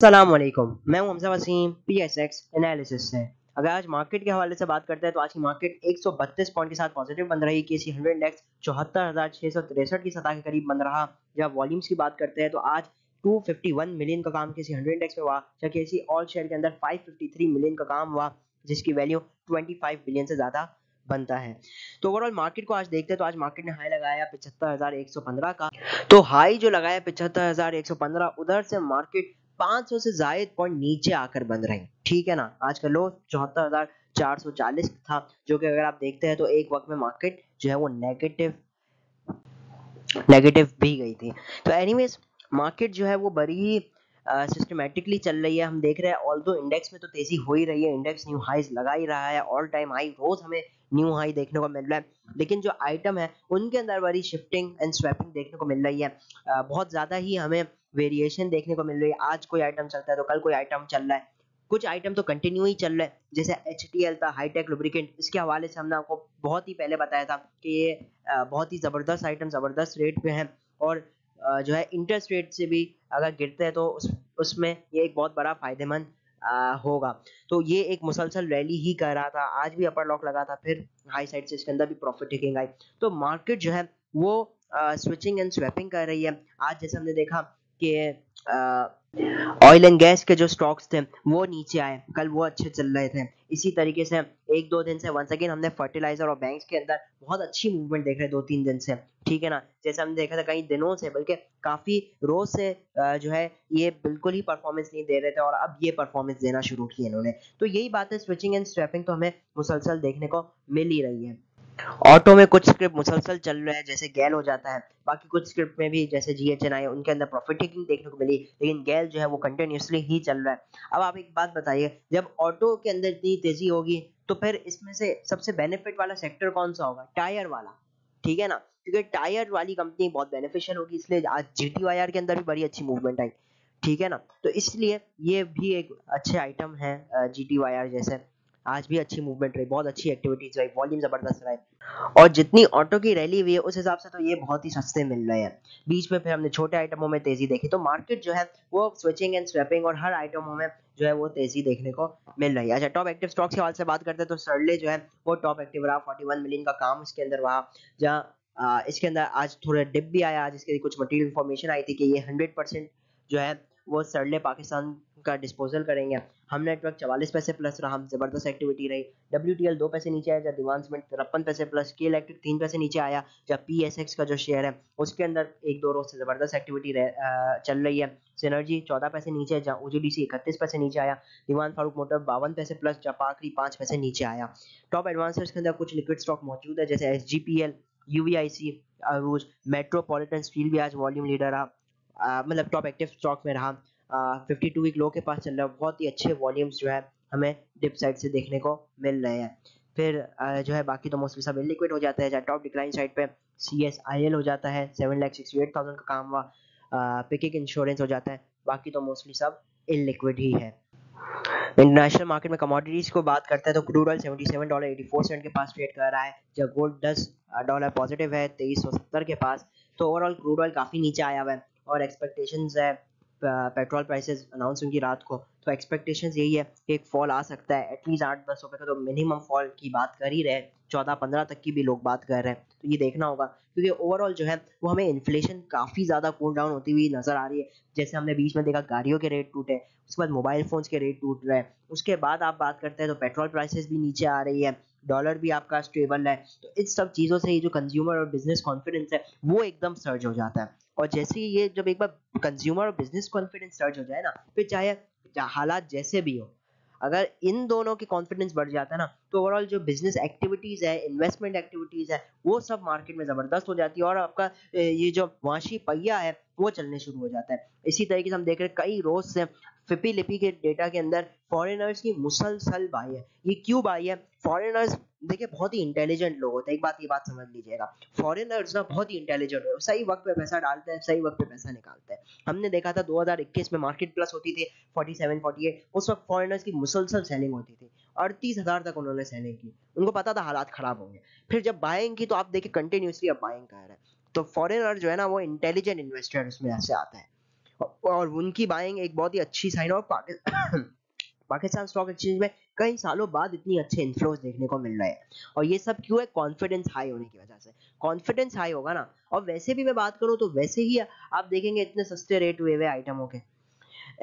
अस्सलाम वालेकुम मैं हूँ हमजा वसीम पीएसएक्स एनालिसिस से। अगर आज मार्केट के हवाले से बात करते हैं तो आज की मार्केट 132 पॉइंट के साथ पॉजिटिव बन रही के सी हंड्रेड इंडेक्स चौहत्तर सौ की सतह के करीब बन रहा। जब वॉल्यूम्स की बात करते हैं तो आज 251 मिलियन का काम किसी हंड्रेड इंडेक्स में हुआ जबकि इसी ऑल शेयर के अंदर 553 मिलियन का काम हुआ, जिसकी वैल्यू 25 बिलियन से ज़्यादा बनता है। तो ओवरऑल मार्केट को आज देखते हैं तो आज मार्केट ने हाई लगाया पिछहत्तर सौ का। तो हाई जो लगाया पिछहत्तर सौ उधर से मार्केट 500 से जायद पॉइंट नीचे आकर बंद रही। ठीक है ना? आज का लो, चौहत्तर था, जो कि अगर आप देखते हैं तो एक वक्त में मार्केट जो है वो नेगेटिव नेगेटिव भी गई थी। तो एनीवेज मार्केट जो है वो बड़ी ही सिस्टमेटिकली चल रही है। हम देख रहे हैं ऑल दो इंडेक्स में तो तेज़ी हो ही रही है इंडेक्स न्यू हाईज लगा ही रहा है ऑल टाइम हाई रोज हमें न्यू हाई देखने को मिल रहा है। लेकिन जो आइटम है, उनके अंदर बड़ी शिफ्टिंग एंड स्वैपिंग देखने को मिल रही है। बहुत ज़्यादा ही हमें वेरिएशन देखने को मिल रही है। आज कोई आइटम चलता है तो कल कोई आइटम चल रहा है। कुछ आइटम तो कंटिन्यू ही चल रहे हैं। जैसे एच था हाईटेक लुब्रिकेंट इसके हवाले से हमने आपको बहुत ही पहले बताया था कि ये बहुत ही ज़बरदस्त आइटम ज़बरदस्त रेट पे हैं। और जो है इंटरेस्ट रेट से भी अगर गिरते हैं तो उस, उसमें ये एक बहुत बड़ा फ़ायदेमंद होगा। तो ये एक मुसलसल रैली ही कर रहा था। आज भी अपर लॉक लगा था, फिर हाई साइड से इसके अंदर भी प्रॉफिट टेकिंग आई। तो मार्केट जो है वो स्विचिंग एंड स्वैपिंग कर रही है। आज जैसे हमने देखा कि ऑयल एंड गैस के जो स्टॉक्स थे, वो नीचे आए। कल वो अच्छे चल रहे थे। इसी तरीके से एक दो दिन से वंस अगेन हमने फर्टिलाइज़र और बैंक्स के अंदर बहुत अच्छी मूवमेंट देख रहे दो तीन दिन से। ठीक है ना? जैसे हमने देखा था कई दिनों से, बल्कि काफ़ी रोज से जो है ये बिल्कुल ही परफॉर्मेंस नहीं दे रहे थे और अब ये परफॉर्मेंस देना शुरू की इन्होंने। तो यही बात है स्विचिंग एंड स्वेपिंग तो हमें मुसलसल देखने को मिल ही रही है। ऑटो में कुछ स्क्रिप्ट मुसलसल चल रहे हैं, जैसे गैल हो जाता है। बाकी कुछ स्क्रिप्ट में भी जैसे जी एच एन आई उनके अंदर प्रॉफिट टेकिंग देखने को मिली, लेकिन गैल जो है वो कंटिन्यूसली ही चल रहा है। अब आप एक बात बताइए, जब ऑटो के अंदर इतनी तेज़ी होगी तो फिर इसमें से सबसे बेनिफिट वाला सेक्टर कौन सा होगा? टायर वाला। ठीक है ना? क्योंकि टायर वाली कंपनी बहुत बेनिफिशियल होगी, इसलिए आज जी टी वाई आर के अंदर भी बड़ी अच्छी मूवमेंट आई। ठीक है ना? तो इसलिए ये भी एक अच्छे आइटम है जी टी वाई आर जैसे। आज भी अच्छी मूवमेंट रही, बहुत अच्छी एक्टिविटीज़ रही वॉल्यूम ज़बरदस्त रहे। और जितनी ऑटो की रैली हुई है, उस हिसाब से तो ये बहुत ही सस्ते मिल रहे हैं। बीच में फिर हमने छोटे आइटमों में तेज़ी देखी तो मार्केट जो है, वो स्विचिंग एंड स्वैपिंग और हर आइटमों में जो है, वो तेज़ी देखने को मिल रही है। अच्छा टॉप एक्टिव स्टॉक्स के हवाले से बात करते हैं तो सरले जो है, वो टॉप एक्टिव रहा फोर्टी मिलियन का काम इसके अंदर रहा। जहाँ इसके अंदर आज थोड़ा डिप भी आया, आज इसके कुछ मटेरियल इन्फॉर्मेशन आई थी कि ये हंड्रेड जो है, वो सरले पाकिस्तान का डिस्पोजल करेंगे हम नेटवर्क चवालीस पैसे प्लस रहा ज़बरदस्त एक्टिविटी रही। डब्ल्यू दो पैसे नीचे आया, जब डिवांसमेंट तिरपन पैसे प्लस के इलेक्ट्रिक तीन पैसे नीचे आया, जब पी एस एक्स का जो शेयर है, उसके अंदर एक दो रोज से ज़बरदस्त एक्टिविटी चल रही है। सिनर्जी चौदह पैसे नीचे जहाँ ओ जी डी सी इकतीस पैसे नीचे आया। दीवान फारूक मोटर बावन पैसे प्लस जब आखिरी पाँच पैसे नीचे आया। टॉप एडवांसर्स के अंदर कुछ लिक्विड स्टॉक मौजूद है, जैसे S G P L U V I C Arooj metropolitan steel भी आज वॉल्यूम लीडर रहा। मतलब टॉप एक्टिव स्टॉक में रहा। फिफ्टी टू वीक लो के पास चल रहा है। बहुत ही अच्छे वॉल्यूम्स जो है हमें डिप साइड से देखने को मिल रहे हैं। फिर जो है बाकी तो मोस्टली सब इलिक्विड हो जाता है, जहाँ टॉप डिक्लाइन साइड पे सी एस आई एल हो जाता है seven lakh sixty eight thousand का काम हुआ पिकिक इंश्योरेंस हो जाता है। बाकी तो मोस्टली सब इलिक्विड ही है। इंटरनेशनल मार्केट में कमोडिटीज को बात करते हैं तो क्रूड ऑयल 77 डॉलर 84 सेंट के पास ट्रेड कर रहा है, जब गोल्ड 10 डॉलर पॉजिटिव है 2370 के पास। तो ओवरऑल क्रूड ऑयल काफ़ी नीचे आया हुआ है और एक्सपेक्टेशंस है पेट्रोल प्राइसेस अनाउंस होंगी रात को तो एक्सपेक्टेशंस यही है कि एक फॉल आ सकता है एटलीस्ट आठ दस रुपये का तो मिनिमम फॉल की बात कर ही रहे चौदह पंद्रह तक की भी लोग बात कर रहे हैं। तो ये देखना होगा, क्योंकि ओवरऑल जो है, वो हमें इन्फ्लेशन काफ़ी ज़्यादा कूल डाउन होती हुई नज़र आ रही है। जैसे हमने बीच में देखा गाड़ियों के रेट टूटे, उसके बाद मोबाइल फोन्स के रेट टूट रहे हैं। उसके बाद आप बात करते हैं तो पेट्रोल प्राइसेस भी नीचे आ रही है डॉलर भी आपका स्टेबल है। तो इन सब चीज़ों से ये जो कंज्यूमर और बिज़नेस कॉन्फिडेंस है, वो एकदम सर्ज हो जाता है। और जैसे ही ये जब एक बार कंज्यूमर और बिज़नेस कॉन्फिडेंस सर्च हो जाए ना, फिर चाहे हालात जैसे भी हो, अगर इन दोनों की कॉन्फिडेंस बढ़ जाता है ना तो ओवरऑल जो बिज़नेस एक्टिविटीज़ है इन्वेस्टमेंट एक्टिविटीज़ है, वो सब मार्केट में ज़बरदस्त हो जाती है और आपका ये जो वाशी पहिया है, वो चलने शुरू हो जाता है। इसी तरीके से हम देख रहे हैं कई रोज से फिपी लिपी के डेटा के अंदर फॉरेनर्स की मुसलसल बाई है। ये क्यों बाई है? फॉरेनर्स देखिए, बहुत ही इंटेलिजेंट लोग होते हैं। एक बात, ये बात समझ लीजिएगा। फॉरेनर्स ना बहुत ही इंटेलिजेंट है। सही वक्त पे पैसा डालते हैं, सही वक्त पे पैसा निकालते हैं। हमने देखा था 2021 में मार्केट प्लस होती थी 47 48 उस वक्त फॉरेनर्स की मुसलसल सेलिंग होती थी। अड़तीस हज़ार तक उन्होंने सेलिंग की। उनको पता था हालात खराब होंगे। फिर जब बाइंग की तो आप देखिए कंटिन्यूसली अब बाइंग कर रहे हैं। तो फॉरेनर जो है ना, वो इंटेलिजेंट इन्वेस्टर उसमें ऐसे आता है। और उनकी बाइंग एक बहुत ही अच्छी साइन और पाकिस्तान स्टॉक एक्सचेंज में कई सालों बाद इतनी अच्छे इन्फ्लोज देखने को मिल रहे हैं। और ये सब क्यों है? कॉन्फिडेंस हाई होने की वजह से। कॉन्फिडेंस हाई होगा ना? और वैसे भी मैं बात करूँ तो वैसे ही आप देखेंगे इतने सस्ते रेट हुए हुए आइटमों के।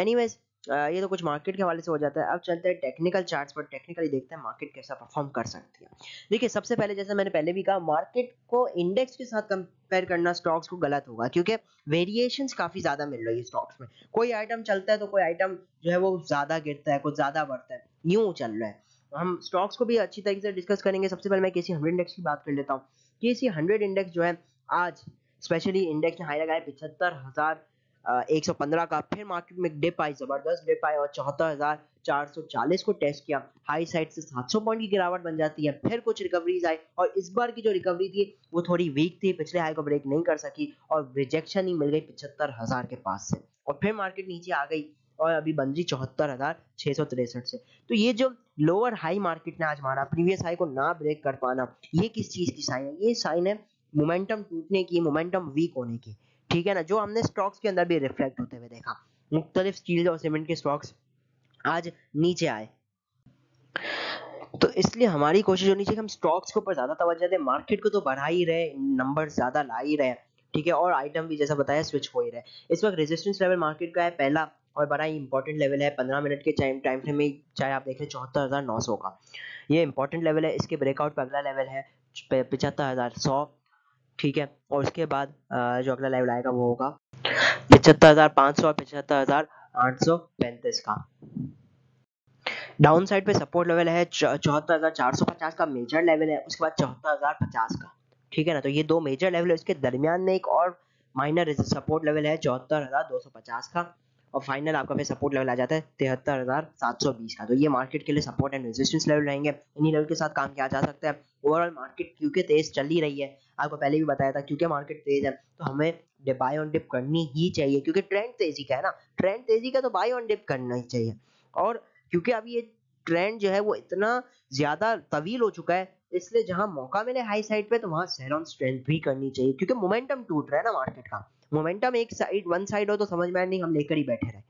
एनीवेज ये तो कुछ मार्केट के हवाले से हो जाता है। अब चलते हैं टेक्निकल चार्ट्स पर। टेक्निकली देखते हैं मार्केट कैसा परफॉर्म कर सकती है। देखिए, सबसे पहले जैसे मैंने पहले भी कहा मार्केट को इंडेक्स के साथ कंपेयर करना स्टॉक्स को गलत होगा, क्योंकि वेरिएशन काफ़ी ज़्यादा मिल रही है स्टॉक्स में। कोई आइटम चलता है तो कोई आइटम जो है वो ज़्यादा गिरता है, कुछ ज़्यादा बढ़ता है। न्यू चल रहा है। हम स्टॉक्स को भी अच्छी तरीके से डिस्कस करेंगे। सबसे पहले मैं केसी हंड्रेड इंडेक्स की बात कर लेता हूँ। केसी हंड्रेड इंडेक्स जो है, आज स्पेशली इंडेक्स ने हाई लगाया, पिछहत्तर हज़ार एक सौ पंद्रह का। फिर मार्केट में डिप आई, ज़बरदस्त डिप आई और चौहत्तर हज़ार चार सौ चालीस को टेस्ट किया। हाई साइड से सात सौ पॉइंट की गिरावट बन जाती है। फिर कुछ रिकवरीज आई और इस बार की जो रिकवरी थी, वो थोड़ी वीक थी। पिछले हाई को ब्रेक नहीं कर सकी और रिजेक्शन ही मिल गई पिछहत्तर हज़ार के पास से। और फिर मार्केट नीचे आ गई और अभी बन रही चौहत्तर हज़ार छह सौ तिरसठ से। तो ये जो लोअर हाई मार्केट ने आज मारा प्रीवियस हाई को ना ब्रेक कर पाना, ये किस चीज़ की साइन है? ये साइन है मोमेंटम टूटने की मोमेंटम वीक होने की। ठीक है ना? जो हमने स्टॉक्स के अंदर भी रिफ्लेक्ट होते हुए देखा। मुख्तलिफ़ स्टील और सीमेंट के स्टॉक्स आज नीचे आए। तो इसलिए हमारी कोशिश होनी चाहिए कि हम स्टॉक्स के ऊपर ज़्यादा तवज्जो दें। मार्केट को तो बढ़ा ही रहे नंबर ज़्यादा ला ही रहे। ठीक है? और आइटम भी जैसा बताया स्विच हो ही रहे। इस वक्त रेजिस्टेंस लेवल मार्केट का है, पहला और बड़ा ही इंपॉर्टेंट लेवल है पंद्रह मिनट के टाइम टाइम फ्रेम में चाहे आप देख रहे चौहत्तर हज़ार नौ सौ का। ये इंपॉर्टेंट लेवल है। इसके ब्रेकआउट पर अगला लेवल है, पचहत्तर हज़ार सौ। ठीक है, और उसके बाद जो अगला लेवल आएगा वो होगा पचहत्तर हज़ार पाँच सौ और पचहत्तर हज़ार आठ सौ पैंतीस का। डाउन साइड पे सपोर्ट लेवल है चौहत्तर हज़ार चार सौ पचास का मेजर लेवल है, उसके बाद चौहत्तर हज़ार पचास का। ठीक है ना तो ये दो मेजर लेवल है, उसके दरमियान में एक और माइनर सपोर्ट लेवल है, चौहत्तर हज़ार दो सौ पचास का, और फाइनल आपका फिर सपोर्ट लेवल आ जाता है, तिहत्तर हज़ार सात सौ बीस का। तो ये मार्केट के लिए सपोर्ट एंड रेजिस्टेंस लेवल रहेंगे। इन्हीं लेवल के साथ काम किया जा सकता है। ओवरऑल मार्केट क्योंकि तेज चल ही रही है आपको पहले भी बताया था क्योंकि मार्केट तेज है तो हमें बाय ऑन डिप करनी ही चाहिए, क्योंकि ट्रेंड तेज़ी का है ना। ट्रेंड तेज़ी का तो बाय ऑन डिप करना ही चाहिए। और क्योंकि अब ये ट्रेंड जो है वो इतना ज़्यादा तवील हो चुका है, इसलिए जहाँ मौका मिले हाई साइड पे तो वहाँ सेल ऑन स्ट्रेंथ भी करनी चाहिए, क्योंकि मोमेंटम टूट रहा है ना मार्केट का। मोमेंटम एक साइड वन साइड हो तो समझ में नहीं, हम लेकर ही बैठे रहे।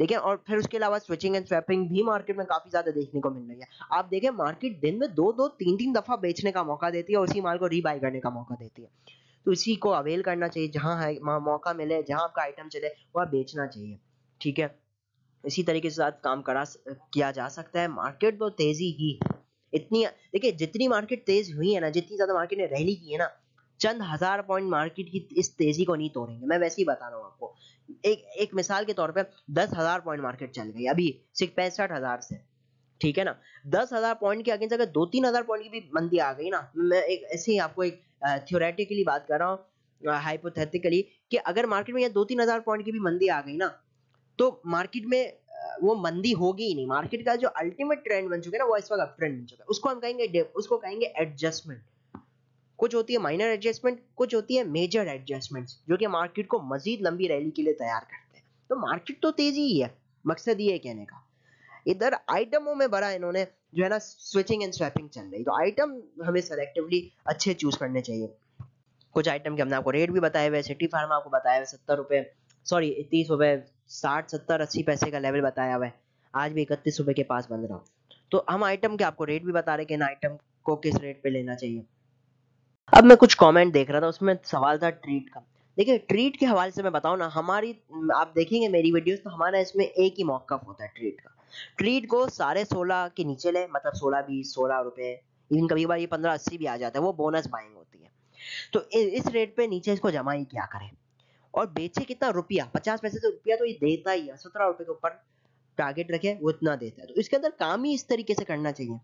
लेकिन और फिर उसके अलावा स्विचिंग एंड स्वैपिंग भी मार्केट में काफ़ी ज़्यादा देखने को मिल रही है। आप देखें मार्केट दिन में दो दो, तीन तीन दफ़ा बेचने का मौका देती है और उसी माल को रीबाई करने का मौका देती है। तो इसी को अवेल करना चाहिए, जहाँ है मौका मिले, जहाँ आपका आइटम चले, वह बेचना चाहिए। ठीक है? इसी तरीके से साथ काम करा, किया जा सकता है। मार्केट तो तेज़ी ही इतनी, देखिए, जितनी मार्केट तेज हुई है ना, जितनी ज़्यादा मार्केट ने रैली की है ना चंद हज़ार पॉइंट मार्केट की इस तेज़ी को नहीं तोड़ेंगे। मैं वैसे ही बता रहा हूँ आपको। एक एक मिसाल के तौर पे दस हज़ार पॉइंट मार्केट चल गई। अभी पैंसठ हज़ार से। ठीक है ना? दस हज़ार पॉइंट के अगेंस्ट अगर दो तीन हज़ार पॉइंट की भी मंदी आ गई ना, मैं एक, ऐसे ही आपको एक थियोरेटिकली बात कर रहा हूँ हाइपोथेटिकली कि अगर मार्केट में दो तीन हज़ार पॉइंट की भी मंदी आ गई ना तो मार्केट में वो मंदी होगी ही नहीं। मार्केट का जो अल्टीमेट ट्रेंड बन चुका है ना, वो इस वक्त अप ट्रेंड बन चुका है। उसको हम कहेंगे, उसको कहेंगे एडजस्टमेंट कुछ होती है माइनर एडजस्टमेंट कुछ होती है मेजर एडजस्टमेंट जो कि मार्केट को मजीद लंबी रैली के लिए तैयार करते हैं। तो मार्केट तो तेज़ी ही है, मकसद ये कहने का। इधर आइटमों में बड़ा इन्होंने जो है ना स्विचिंग एंड स्वैपिंग चल रही तो आइटम हमें सेलेक्टिवली अच्छे चूज़ करने चाहिए। कुछ आइटम के हमने आपको रेट भी बताए हुए सिटी फार्मा आपको बताया हुआ, सत्तर रुपए सॉरी तीस रुपए, साठ, सत्तर, अस्सी पैसे का लेवल बताया हुआ है। आज भी इकतीस रुपए के पास बन रहा। तो हम आइटम के आपको रेट भी बता रहे कि इन आइटम को किस रेट पे लेना चाहिए। अब मैं कुछ कमेंट देख रहा था, उसमें सवाल था ट्रीट का। देखिए ट्रीट के हवाले से मैं बताऊँ ना, हमारी, आप देखेंगे मेरी वीडियोस तो हमारा इसमें एक ही मौकफ होता है ट्रीट का। ट्रीट को साढ़े सोलह के नीचे ले मतलब सोलह बीस, सोलह रुपए इवन कभी बार ये पंद्रह अस्सी भी आ जाता है, वो बोनस बाइंग होती है। तो इस रेट पे नीचे इसको जमा ही क्या करें? और बेचे कितना रुपया? पचास पैसे से रुपया तो ये देता ही है, सत्रह रुपए के ऊपर टारगेट रखे, वो इतना देता है। तो इसके अंदर काम ही इस तरीके से करना चाहिए।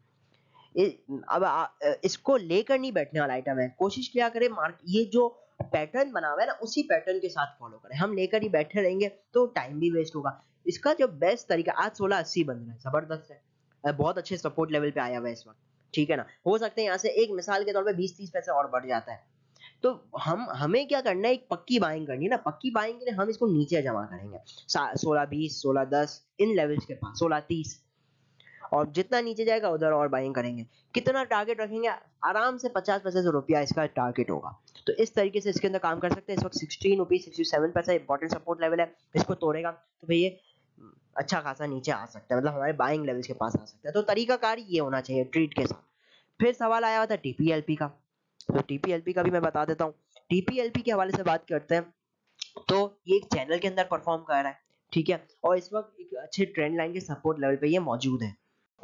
अब आ, इसको लेकर नहीं बैठने वाला आइटम है। कोशिश क्या करें मार्क ये जो पैटर्न बना हुआ है ना उसी पैटर्न के साथ फॉलो करें। हम लेकर ही बैठे रहेंगे तो टाइम भी वेस्ट होगा। इसका जो बेस्ट तरीका आज सोलह अस्सी बन रहा है ज़बरदस्त है। बहुत अच्छे सपोर्ट लेवल पे आया हुआ है इस वक्त। ठीक है ना? हो सकते हैं यहाँ से एक मिसाल के तौर पे बीस तीस पैसे और बढ़ जाता है। तो हम हमें क्या करना है एक पक्की बाइंग करनी है ना। पक्की बाइंग के लिए हम इसको नीचे जमा करेंगे। सोलह बीस सोलह दस इन लेवल्स के पास सोलह तीस। और जितना नीचे जाएगा, उधर और बाइंग करेंगे। कितना टारगेट रखेंगे, आराम से पचास पैसे से रुपया इसका टारगेट होगा। तो इस तरीके से इसके अंदर काम कर सकते हैं। इस वक्त सिक्सटीन रुपीज़ सिक्सटी सेवन पैसा इंपॉर्टेंट सपोर्ट लेवल है। इसको तोड़ेगा तो भाई ये अच्छा खासा नीचे आ सकता है। मतलब हमारे बाइंग लेवल्स के पास आ सकता है। तो तरीकाकार ये होना चाहिए ट्रीट के साथ। फिर सवाल आया हुआ था टीपीएलपी का। तो टीपीएलपी का भी मैं बता देता हूँ। टीपीएलपी के हवाले से बात करते हैं। तो ये एक चैनल के अंदर परफॉर्म कर रहा है। ठीक है? और इस वक्त एक अच्छे ट्रेंड लाइन के सपोर्ट लेवल पे ये मौजूद है।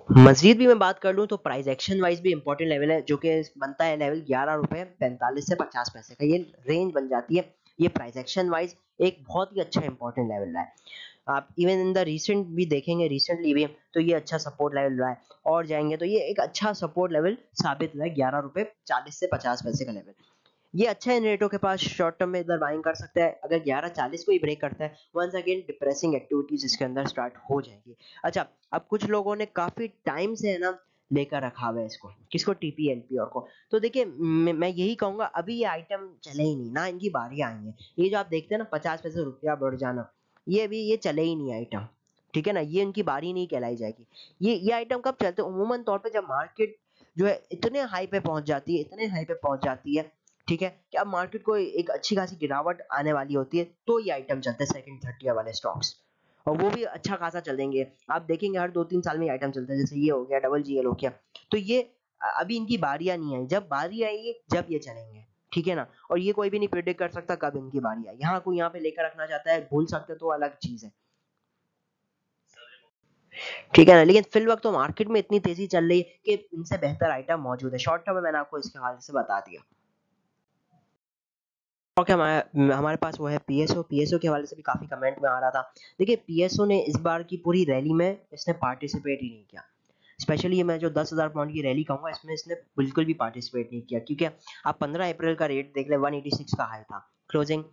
मजीद भी मैं बात कर लूँ तो प्राइस एक्शन वाइज भी इंपॉर्टेंट लेवल है, जो कि बनता है लेवल ग्यारह रुपए पैंतालीस से पचास पैसे का। ये रेंज बन जाती है। ये प्राइस एक्शन वाइज एक बहुत ही अच्छा इंपॉर्टेंट लेवल रहा है। आप इवन इन द रिसेंट भी देखेंगे रिसेंटली भी तो ये अच्छा सपोर्ट लेवल रहा है। और जाएँगे तो ये एक अच्छा सपोर्ट लेवल साबित हुआ है ग्यारह रुपए चालीस से पचास पैसे का लेवल ये अच्छा है रेटो के पास शॉर्ट टर्म में इधर बाइंग कर सकता है। अगर ग्यारह चालीस को ही ब्रेक करता है वंस अगेन डिप्रेसिंग एक्टिविटीज़ इसके अंदर स्टार्ट हो जाएगी। अच्छा अब कुछ लोगों ने काफ़ी टाइम से है ना, लेकर रखा हुआ है इसको। किसको? टीपी एलपी और को। तो देखिए, मैं यही कहूँगा, अभी ये आइटम चले ही नहीं, ना इनकी बारी आई है। ये जो आप देखते हैं ना, पचास पैसे रुपया बढ़ जाना, ये अभी, ये चले ही नहीं आइटम ठीक है ना? ये इनकी बारी नहीं कहलाई जाएगी। ये ये आइटम कब चलते उमूमन तौर पे जब मार्केट जो है, इतने हाई पे पहुँच जाती है, इतने हाई पे पहुँच जाती है ठीक है? कि अब मार्केट को एक अच्छी खासी गिरावट आने वाली होती है तो ये आइटम चलते हैं सेकंड थर्ड ईयर वाले स्टॉक्स और वो भी अच्छा खासा चलेंगे आप देखेंगे हर दो तीन साल में आइटम चलते हैं, जैसे ये हो गया डबल जी हो गया। तो ये अभी इनकी बारियाँ नहीं आई। जब बारी आएगी, जब ये चलेंगे। ठीक है ना? और ये कोई भी नहीं प्रिडिक्ट कर सकता कब इनकी बारी आई। यहाँ कोई यहाँ पे लेकर रखना चाहता है, भूल सकते तो अलग चीज़ है। ठीक है ना? लेकिन फिल वक्त तो मार्केट में इतनी तेज़ी चल रही है कि इनसे बेहतर आइटम मौजूद है। शॉर्ट टर्म में मैंने आपको इसके हवाले से बता दिया। ओके हमारे हमारे पास वो है पीएसओ पीएसओ के हवाले से भी काफ़ी कमेंट में आ रहा था। देखिए पीएसओ ने इस बार की पूरी रैली में इसने पार्टिसिपेट ही नहीं किया। स्पेशली ये मैं जो दस हज़ार पाउंड की रैली कहूँगा, इसमें इसने बिल्कुल भी पार्टिसिपेट नहीं किया, क्योंकि आप पंद्रह अप्रैल का रेट देख लें वन एटी सिक्स का हाई था। क्लोजिंग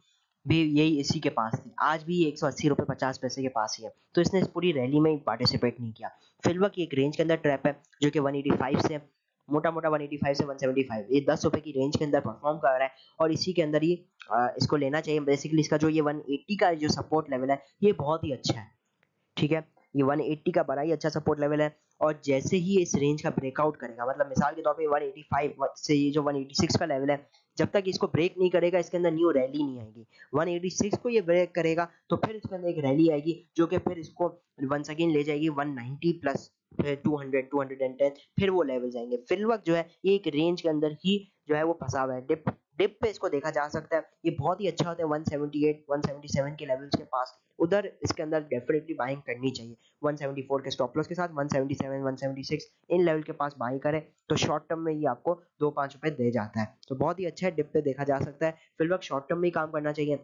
भी यही इसी के पास थी। आज भी एक सौ अस्सी रुपये पचास पैसे के पास ही है। तो इसने इस पूरी रैली में पार्टिसिपेट नहीं किया। फ़िलहाल एक रेंज के अंदर ट्रैप है, जो कि वन एटी फाइव से मोटा मोटा 185 से 175 ये दस रुपए की रेंज के अंदर परफॉर्म कर रहा है और इसी के अंदर ही इसको लेना चाहिए। बेसिकली इसका जो ये 180 का जो सपोर्ट लेवल है, ये बहुत ही अच्छा है। ठीक है? ये 180 का बड़ा ही अच्छा सपोर्ट लेवल है और जैसे ही इस रेंज का ब्रेकआउट करेगा मतलब मिसाल के तौर पे 185 से ये जो 186 का लेवल है, जब तक इसको ब्रेक नहीं करेगा, इसके अंदर न्यू रैली नहीं आएगी। 186 को ये ब्रेक करेगा तो फिर इसके अंदर एक रैली आएगी, जो कि फिर इसको वंस अगेन ले जाएगी। 190 प्लस फिर 200 210 फिर वो लेवल जाएँगे फिर वक्त जो है, ये एक रेंज के अंदर ही जो है वो फंसा हुआ है। डिप डिप पे इसको देखा जा सकता है। ये बहुत ही अच्छा होता है 178 177 के लेवल्स के पास। उधर इसके अंदर डेफिनेटली बाइंग करनी चाहिए। 174 के स्टॉप लॉस के साथ 177 176 इन लेवल के पास बाइंग करें तो शॉर्ट टर्म में ये आपको दो पाँच रुपए दे जाता है। तो बहुत ही अच्छा है डिप पे देखा जा सकता है। फिल वक्त शॉर्ट टर्म में ही काम करना चाहिए,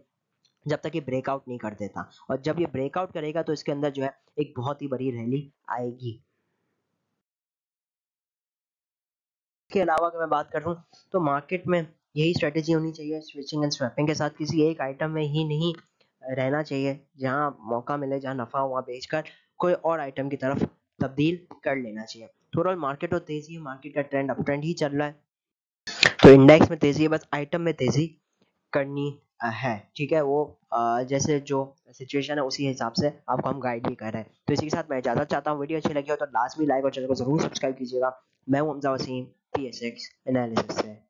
जब तक ये ब्रेकआउट नहीं कर देता। और जब ये ब्रेकआउट करेगा तो इसके अंदर जो है, एक बहुत ही बड़ी रैली आएगी। के अलावा अगर मैं बात करूँ तो मार्केट में यही स्ट्रेटेजी होनी चाहिए स्विचिंग एंड स्वैपिंग के साथ। किसी एक आइटम में ही नहीं रहना चाहिए, जहाँ मौका मिले, जहाँ नफ़ा हुआ बेचकर कोई और आइटम की तरफ़ तब्दील कर लेना चाहिए। ओवरऑल मार्केट और तेज़ी है मार्केट का ट्रेंड अप ट्रेंड ही चल रहा है। तो इंडेक्स में तेज़ी है, बस आइटम में तेज़ी करनी है, ठीक है? वो जैसे जो सिचुएशन है, उसी हिसाब से आपको हम गाइड भी कर रहे हैं। तो इसी के साथ मैं ज़्यादा चाहता हूँ, वीडियो अच्छी लगी हो तो लास्ट में लाइक और चैनल को ज़रूर सब्सक्राइब कीजिएगा। मैं हूँ हमजा वसीम। PSX analysis. है